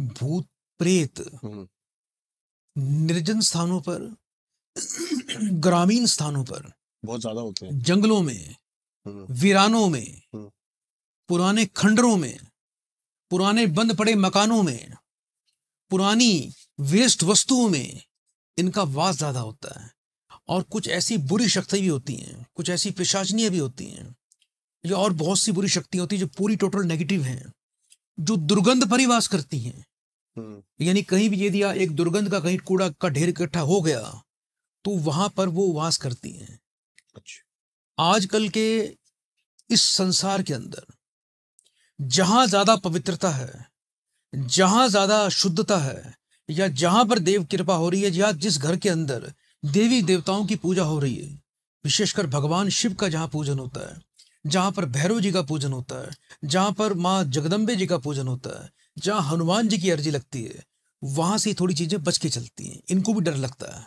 भूत प्रेत हम्म, निर्जन स्थानों पर ग्रामीण स्थानों पर बहुत ज़्यादा होते हैं। जंगलों में हम्म, वीरानों में हम्म। पुराने खंडरों में पुराने बंद पड़े मकानों में पुरानी वेस्ट वस्तुओं में इनका वास ज़्यादा होता है। और कुछ ऐसी बुरी शक्ति भी होती हैं कुछ ऐसी पिशाचनियाँ भी होती हैं जो और बहुत सी बुरी शक्तियाँ होती हैं जो पूरी टोटल नेगेटिव हैं जो दुर्गंध पर ही वास करती हैं। यानी कहीं भी यदि एक दुर्गंध का कहीं कूड़ा का ढेर इकट्ठा हो गया तो वहाँ पर वो वास करती हैं। अच्छा। आजकल के इस संसार के अंदर जहाँ ज़्यादा पवित्रता है जहाँ ज़्यादा शुद्धता है या जहाँ पर देव कृपा हो रही है या जिस घर के अंदर देवी देवताओं की पूजा हो रही है विशेषकर भगवान शिव का जहाँ पूजन होता है जहाँ पर भैरव जी का पूजन होता है जहाँ पर माँ जगदम्बे जी का पूजन होता है जहाँ हनुमान जी की अर्जी लगती है, वहाँ से थोड़ी चीज़ें बच के चलती हैं। इनको भी डर लगता है।